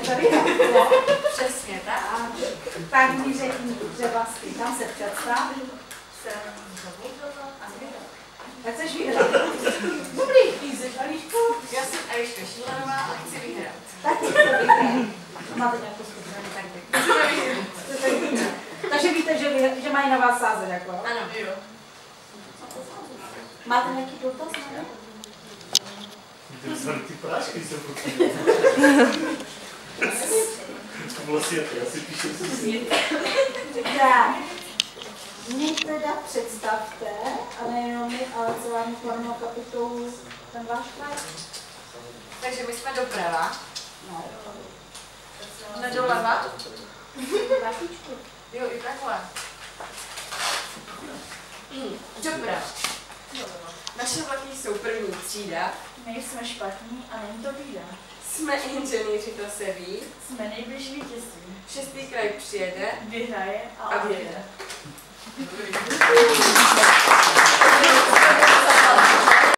Chcete vyhrát, jo? Přesně tak. A tak mi řekni třeba s tím, tam se představ. Jsem chceš vyhrát? Dobrý, ty jsi Eliško. Já jsem Eliška Šilerová a chci vyhrát. Taky chcete vyhrát. Máte nějakou skupinu, tak chcete vyhrát. Takže víte, že, vy, že mají na vás sázet, jako? Ano, jo. Máte nějaký dotaz na mě? Ty prášky jsem potřeboval. Světlo, já si píšu Tak. Mě teda představte, a nejenom my, ale celá mi kapitolu, ten váš kraj. Takže my jsme doprava. No, Jsme doleva. Vašičku. Jo, i takhle. Doprava. Naše vlaky jsou první třída. Nejsme špatní a není to bída. Jsme inženýři, to se ví. Jsme nejbliž vítězství. Šestý kraj přijede Vyhraje a a odjede.